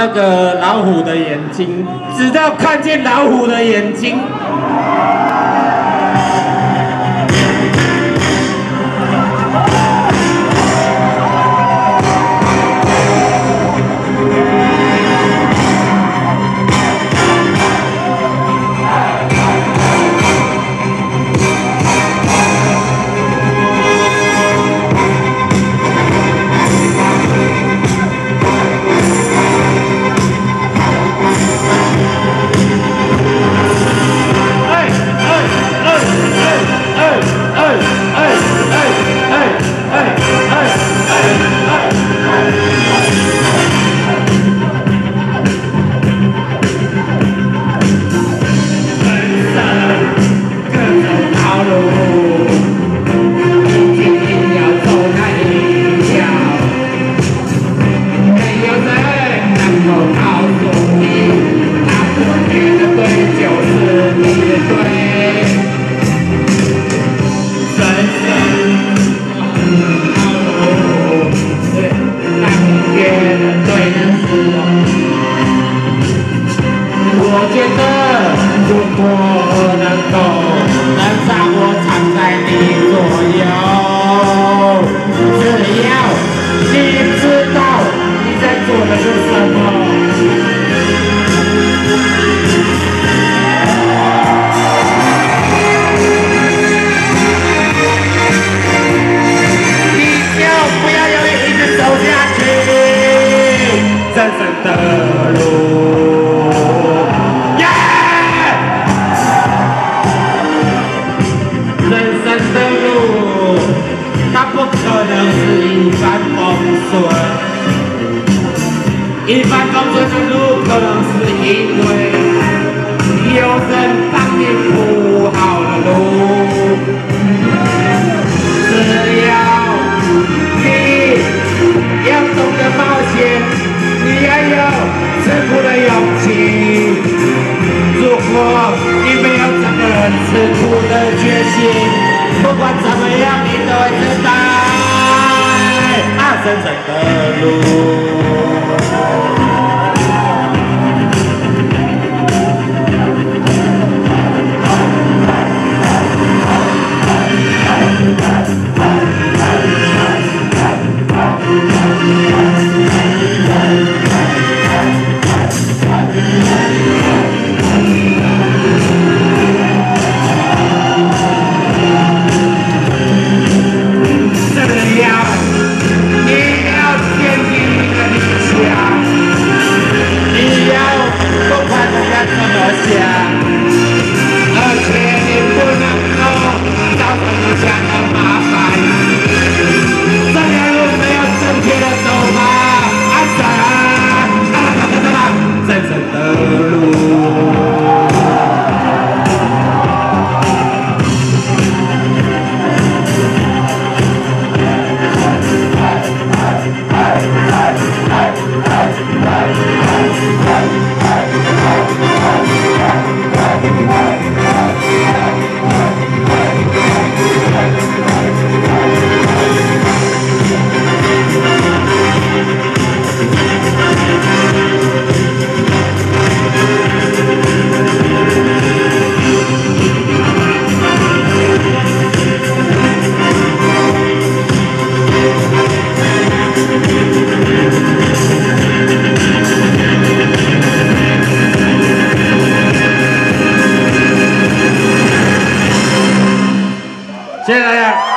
那个老虎的眼睛，直到看见老虎的眼睛。我能够能让我站在你左右，只要你知道你在做的是什么。你就不要犹豫，一直走下去，真正的。路，可能是因为有人帮你铺好了路。只要你要懂得冒险，你要有吃苦的勇气。如果你没有这个吃苦的决心，不管怎么样，你都会失败。啊，人生的路。Christ. 谢谢大家。